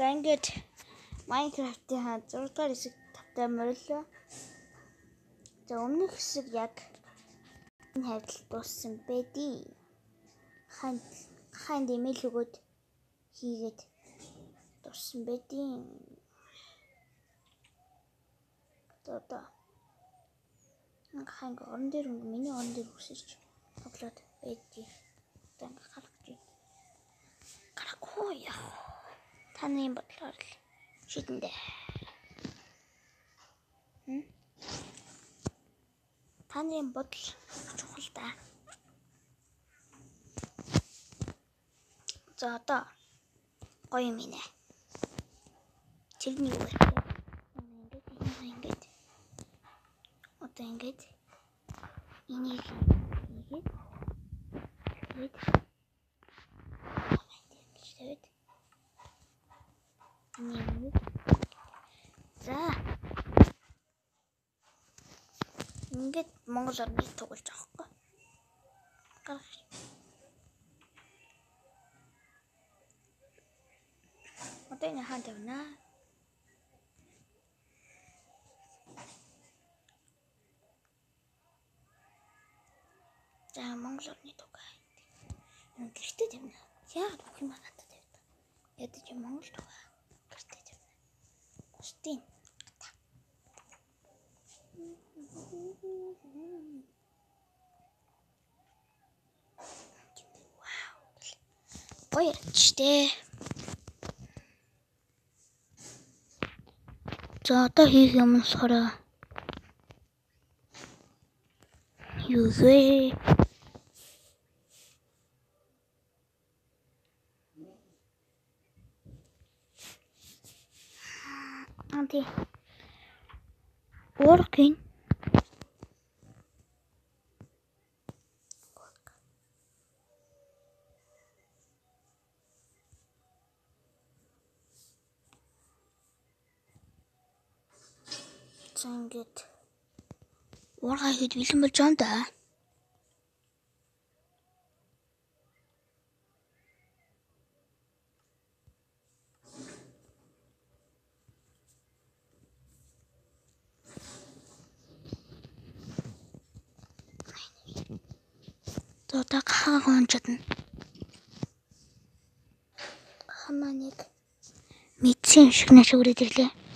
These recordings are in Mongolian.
За ингээд Minecraft-ийн 6 дугаар хэсэг тавтай морилоо. За өмнөх хэсэг яг энэ хайртал дууссан бэдий. Ханд ханд имэйл өгөөд хийгээд дууссан бэдий. Одоо ханг орон дээр миний орон дээр үсэж тоглоод. Одоо ингээ гарах гэж. Гарахгүй яа. Таны бодлоор л шидэндээ. Хм? Таны бодол чухал да. За одоо гоё юм инэ. Тэрний юу вэ? Ингээд ингээд одоо ингээд энийг хийгээд тэгээд тэгээд нэг за ингээд Монгол орны тоглож байгаа хгүй. Гарах. Одоо энэ хаан тавина. За Монгол орны тугаа. Гэртээ тавина. Яагаад бүх юм хатаа тавьдаг? Ядаж Монгол тугаа. Гэртээ тавина. Бусдын Гоё дээ. За одоо хийх юм болохоор юу вэ? Ингээд уурхай хэд бэлэн болж байгаа юм да. За одоо хаа хон чадна. Хамаа нэг мэдсэн шиг нэш өрөөд ирлээ.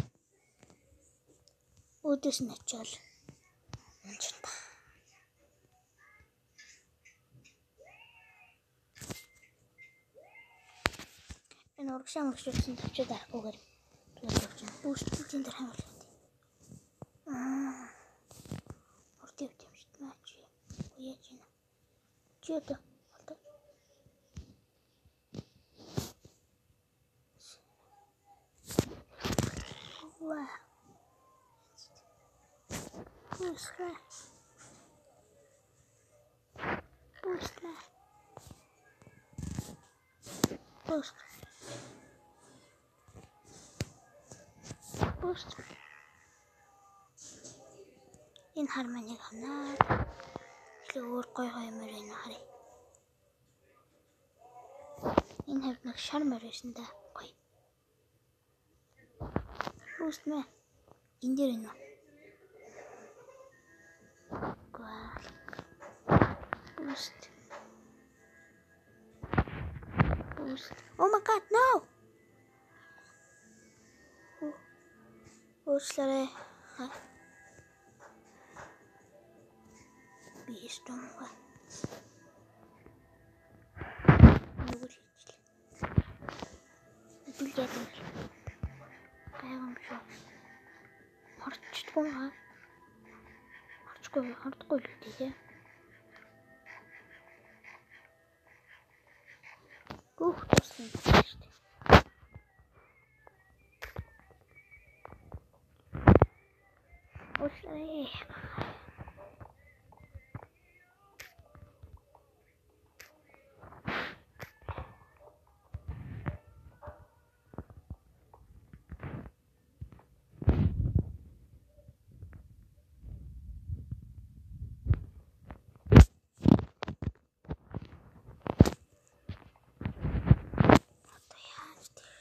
Өдөөс нь очивол унжина. Энэ урагшаа мөрчүүлсэн төвчөө дарахгүйгээр туйлж өгч байна. Бүүст бүгдийн дээр хамгаал гэдэг. Аа. Шиг наа чи. Уяаж байна. Чи одоо Wow. Boşla. Boşla. Boşla. Boşla. Энэ хар маныг ханаад илүү өөр гой гой морь энэ харъя. Энэ хавь нэг шар Boost. Boost. Oh my god, no! Burçlara bir istom var. Nur içli. Gül gelir. Kayalım şu an. Artık çıtmam var. Л үү тий. Гүх тусан шүү дээ. Уучлаарай. Одоо яаж тэр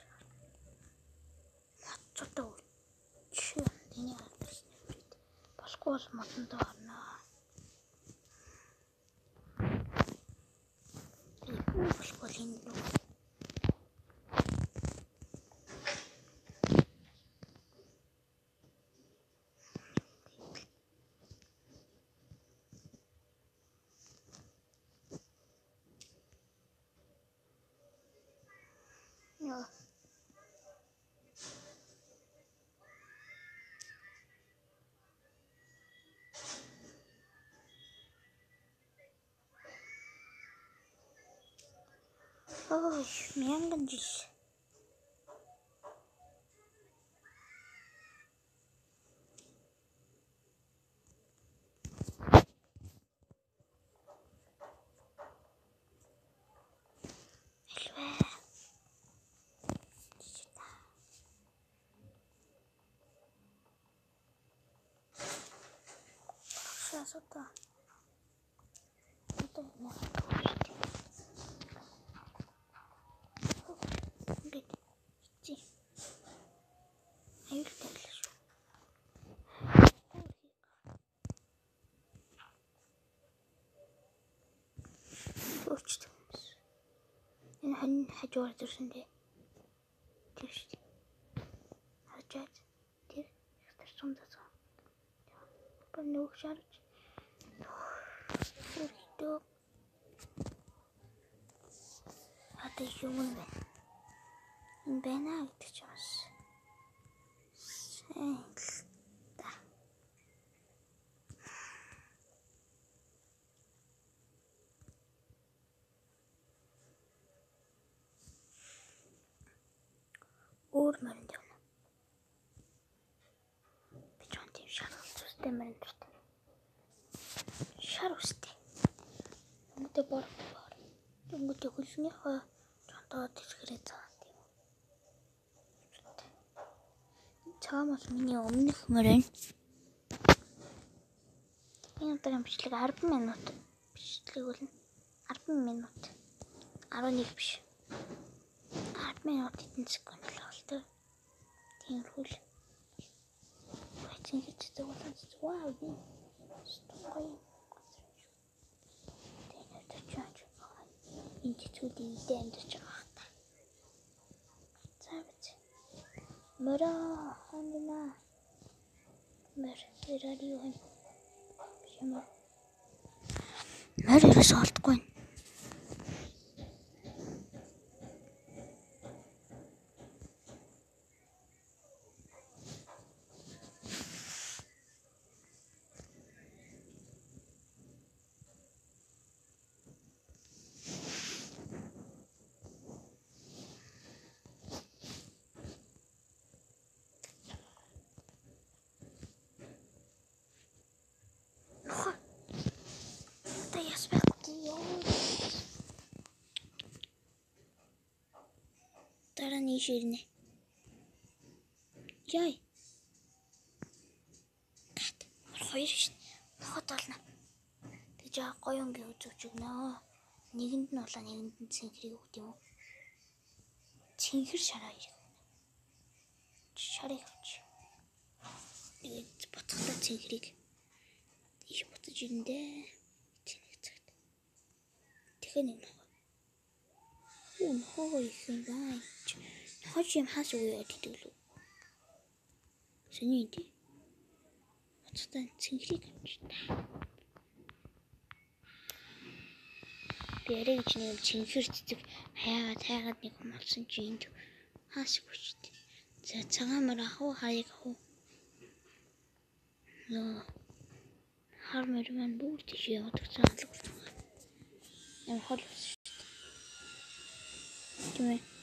бол модонд орно. Ой, мянган жил. Элвэ. Жижигта. Сейчас это. Это Хэн хажуугаар дурсан дээ. Тэр шүү дээ. Хажаад тэр ихтер сумдаа. Бүр нүг шарч. Өөртөө Хата юм бэ? Энэ байна гэдэг ч бас. Сайн л да. Өөр мөрөнд явна. Би ч тийм шар устай мөрөнд дуртай. Шар устай. Өнгөтэй бор бор. Өнгөтэй хөлнийхөө чонтоо тэсгэрээ цаа тийм. Цаамаас миний өмнөх мөрөн. Энэ удаагийн бичлэг 10 минут бичлэг болно. 10 минут. 11 биш. 10 минут эдэн секунд л болтой. Тиймэрхүү л. Бацин гэж зөвлөж вау. Стой. Тэнэ төчөөч. Энд идэ амьдарч байгаа хта. За биз. Мөрө хандина. Мөр радио хэн. Бишмэ. Мөр ерөөс олдохгүй. Нохо. Та яс байхгүй ёо. Нь ширнэ. Яй. Гат. Хоёр шин. Нохот болно. Тэгж аа гоё өнгийн үзүүч өгнө. Нэгэнд нь болоо нэгэнд нь цэнхрийг өгд юм уу? Цэнхэр шараа ирэх. Шарыг авч. Тэгээд буцахтаа цэнхрийг их буцаж ирэндэ. Тэнэг цагт. Нэг нохоо. Юу нохоо их юм бай. Нохоо юм хаас үгүй гэдэг лүү. Сэний цэнхрийг авч та. Би ярэ гэж нэг цэнхэр цэцэг хаяагаад хайгаад нэг юм олсон чи энд хаас хүчтэй. За цагаан мөр ах уу хаяг ах уу. Нөө хар мөр маань бүр тийш гэсэн алга болсон. Юм хол болсон шүү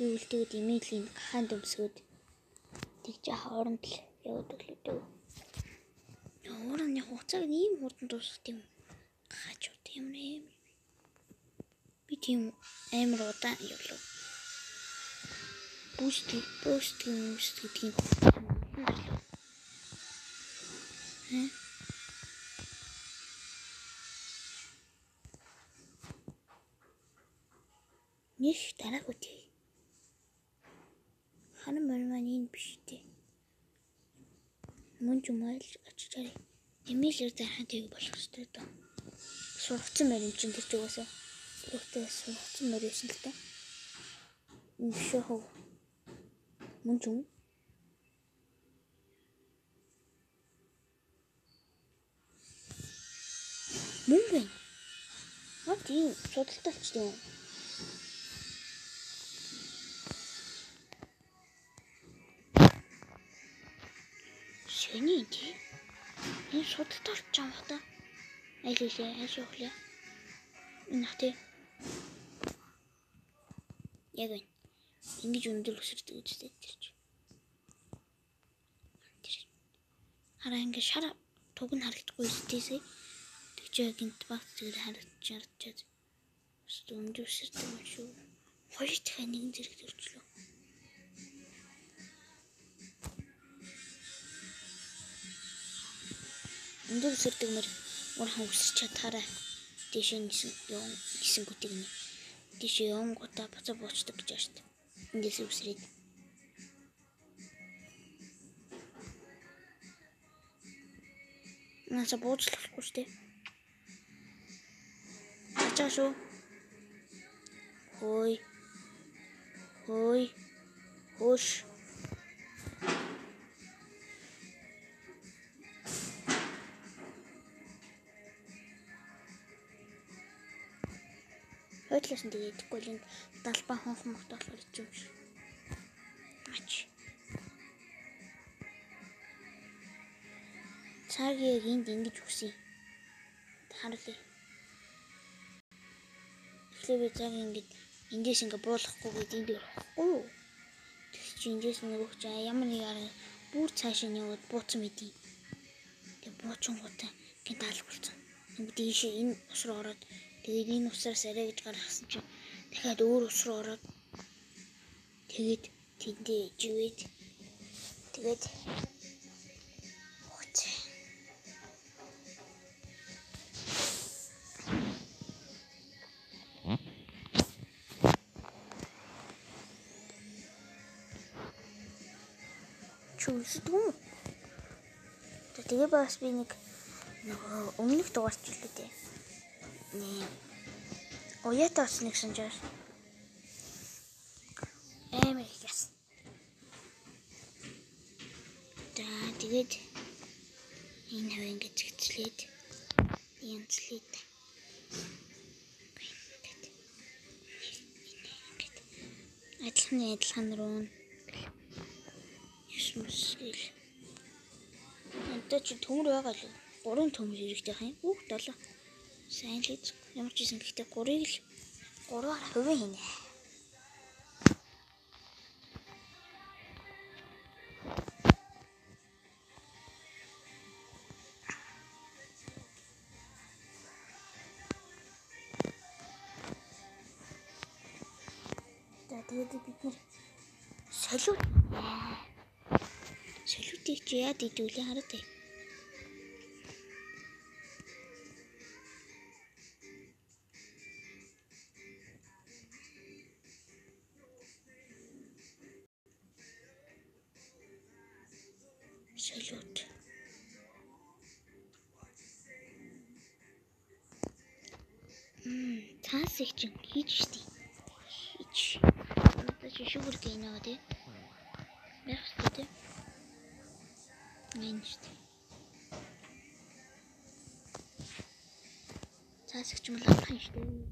дээ. Тийм ээ. Би үлдээд имэйлийн хаан дөмсгөөд тэгж хооронд л яваад өглөөдөө. Өөрөний хугацааг ийм хурдан дуусгах юм. Хажууд юм юм. Би тийм амар удаан явлаа. Бүүст бүүст бүүст гэдэг юм. Хэ? Нэг дараагүй Хана мөр маань энэ биш тий. Мөн ч мөйл очичаарай. Эмилэр зархан тийг болох хэрэгтэй доо. Сургацсан морин чинь тэр ч угаасаа бүрэгтэй сургацсан морин шин л та. Биш хөө. Мөн ч юм. Мөн байна. Аа тийм судалтай ч тийм. Шөний тийм. Энэ судалтай болж байгаа хата. Аль үлээ, аль шоглоо. Энэ хат тий. Яг байна. Ингиж өндөр өсөрдөг гэж тэр чи. Хараа ингэ шар туг нь харагдахгүй зүтэйсэй. Тэгчээ гинт багт зэрэг харагдаж харагдаад. Өстө өндөр өсөрдөг юм шүү. Хоёр дахиад нэгэн зэрэг төрчлөө. Өндөр өсөрдөг мөр урхан өсөж чадхаараа дээшээ нисэн юм гисэн гүтийг нь дээшээ юм гута бацаа буучдаг гэж байна шүү дээ. Эндээс үсрээд Наса бууцлахгүй шүү дээ. Ачаа шүү. Хөөй. Хөөй. Хөөш. Хойдлоос нь тэгээд идэхгүй л энэ далбаа хонх мохт болохоор ичүү биш. Ач. Цагийг энд ингэж үсэе. Харуулъя. Тэгэхээр би цаг ингэж эндээс ингэ буулгахгүй гэдэг энд орохгүй юу? Тэг чи эндээс нөгөөч ямар нэг арга бүр цаашаа яваад бууцсан мэдий. Тэг буучин гутаа гин таалбарцсан. Ингэ дээшээ энэ ус руу ороод Тэгээд энэ усраас арай гэж гаргасан чинь дахиад өөр ус руу ороод тэгээд тэндээ иживэд тэгээд дүү. Тэгээ бас би нэг өмнөх дугаарч илүү дээ. Nee. Уяатаа осныг санджаар. Эмэр яс. За тэгээд энэ хав ингэж зэгцлээд янзлээд. Адилхан адилхан руу Ясмс гэл. Энтэй чи төмөр байгаа л. Гурван төмөр хэрэгтэй хаа. Үх долоо. Сайн л ямар ч юм гэхдээ 3-ыг л 3-аар хувийн хийнэ. Тэгээд бид нэр солиот солиотыг чи яад идүүлээ хараад бай. Одоо чи шүүгэр гинэ тий. Ярах штий тий. Мэн штий. Цаас их ч юм лаххан штий.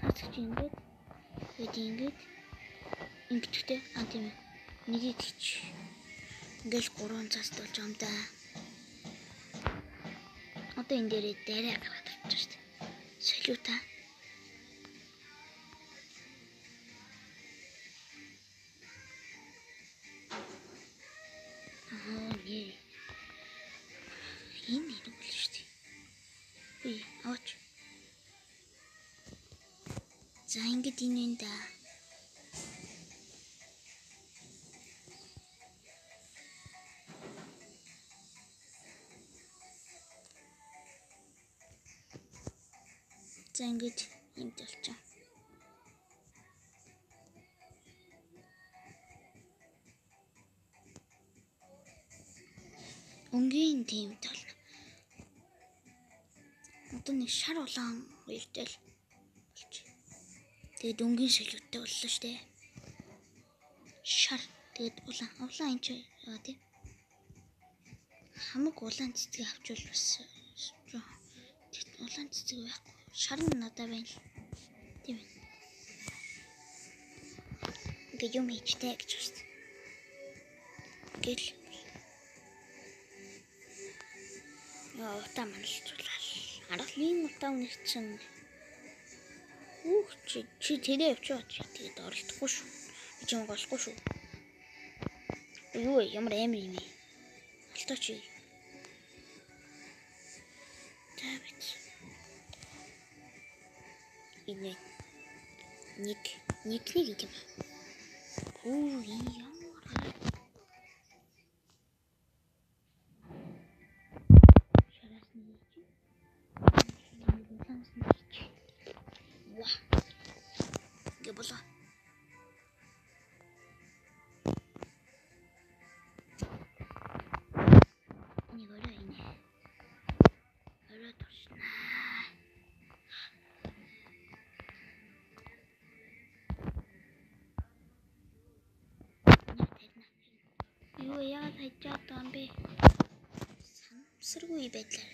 Цаас их чинь ингээд тэгээд ингээд ингэчтэй а тийм ээ. Нэг идчих. Ингээл 3 цаст болж юм да. Одоо энэ дээрээ дээрээ гаргаад авчих шүү дээ. Солиута. Би авч. За ингэж энэ да. За ингэж юмд болчихоо. Өнгийн тийм толно. Одоо нэг шар улаан уялдал болчих. Тэгээд өнгийн шилжүүттэй боллоо штэ. Шар тэгээд улаан улаан энэ ч яа тий. Хамаг улаан цэцэг авчвал бас улаан цэцэг байхгүй. Шар нь надад байна л. Тийм ээ. Ингээ юм хийжтэй гэж байна. Гэл. Яа, утаа манлцуулаа. Аргалын утаа үнэх чинь. Үх чи чи тэрээ явчихад чи тэгээд оролдохгүй шүү. Би ч юм голохгүй шүү. Юу? Ямар амир юм бэ? Алтаа чи. Тэвэт. Ине. Ник. Никний юм. Үу ямар Самсаргүй байдлаар.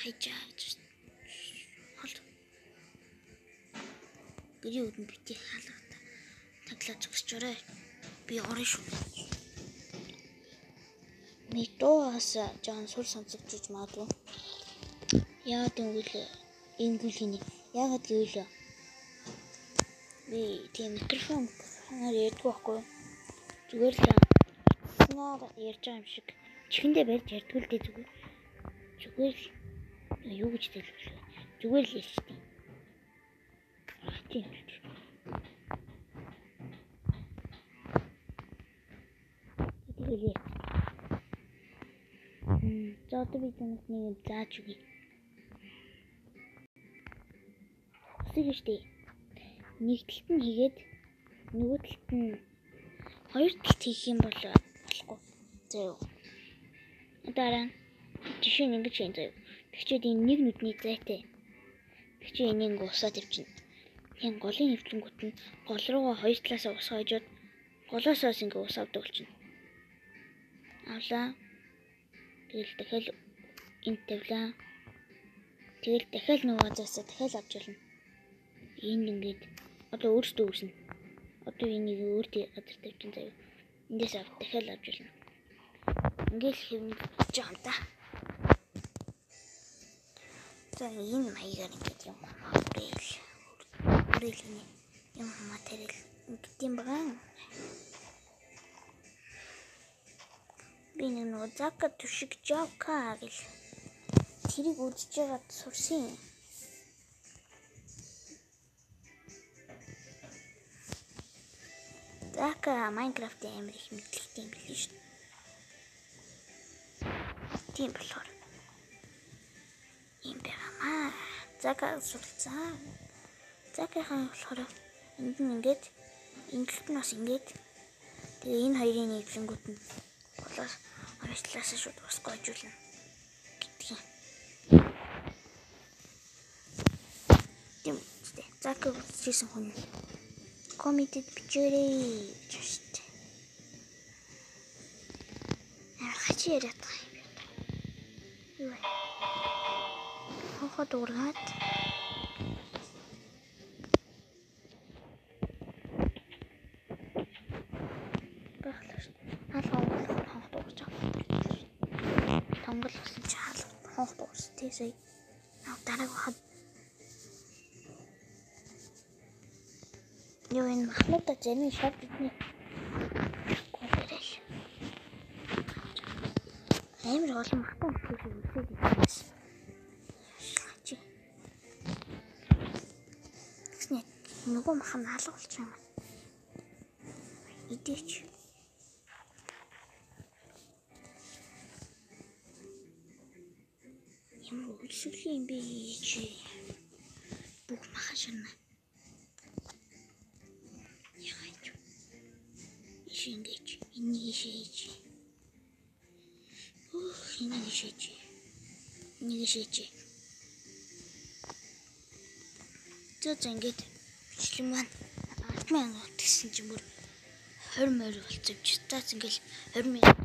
Хайчаа гэж хол. Гэрийн үдэн бити хаалгата. Таглаж өгсчөрөө би орно шүү. Митоас жан сур сонсогдож магадгүй. Яагаад гэвэл энэ бүлгийн яагаад гэвэл би тийм микрофон ханаар ярьдаг байхгүй зүгээр л снаар ярьж байгаа юм шиг чихэндээ барьж ярьдаг л дээ зүгээр зүгээр л юу гэж хэлвэ зүгээр л ярьчих тийм тэгээд Мм, за одоо би танаас нэг зааж өгье. Хүсэж штэ. Нэг талд нь хийгээд нөгөө талд нь хоёр талд хийх юм бол болохгүй. Юу. Дараа нь жишээ нь ингэж юм заяа. Тэгчээд энэ нэг нүдний зайтай. Тэгчээ энийг усаад явчихна. Хэн голын хөвчлөнгүүт нь гол руугаа хоёр талаасаа ус хойжоод голоосоос ингэ ус авдаг болчихно. Авлаа. Тэгэл дахиад энд тавилаа. Тэгэл дахиад нөгөө газаасаа дахиад авч болно. Энд ингээд одоо өөртөө үүснэ. Одоо энийг өөртөө газар тавьчихсан заяа. Эндээс авч дахиад авч болно. Ингээл хэмнэж байгаа юм да. За энэ маягаар ингээд юм хаврал. Хаврал юм материал гэдэг юм байгаа. Би нэг нөгөө зака түшиг жока гэл тэрийг үдчихэж байгаад сурсан. Зака Майнкрафтын амир их мэдлэгтэй юм билээ шүү. Тийм болохоор юм байгаамаа. Зака сурцсан. Закахан болохоор энд нь ингээд талд нь бас ингээд тэгээ энэ хоёрын нийлэнгүүт нь болоо орчлаасаа шууд бас гойжуулна гэдэг юм. Тийм үстэй. Зака үзчихсэн хүн комментэд бичээрэй гэж штэ. Аа хачи яриад байгаа Уурж байгаа. Тонгол гэсэн чи хаалга хонхот уурс тийсэй. Аа дарааг хад Юу энэ махнуудаа зарим шав бидний Амар олон махтан хөөх үлдээд ирсэн. Хамаагүй махан алга болчих юм. Идээч. Ямар үйлсэл юм бэ чи? Бүх махан шарна. Яач. Ишингэж, энийг ишээж. Ух, энийг ишээж. Энийг ишээж. За за ингэж бичлэг маань 100000 гэсэн чинь бүр 20 морь юм чи. За ингээл 20 мянга